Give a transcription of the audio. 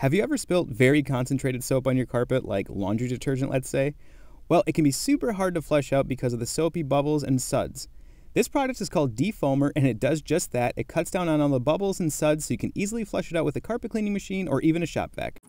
Have you ever spilt very concentrated soap on your carpet, like laundry detergent, let's say? Well, it can be super hard to flush out because of the soapy bubbles and suds. This product is called Defoamer and it does just that. It cuts down on all the bubbles and suds so you can easily flush it out with a carpet cleaning machine or even a shop vac.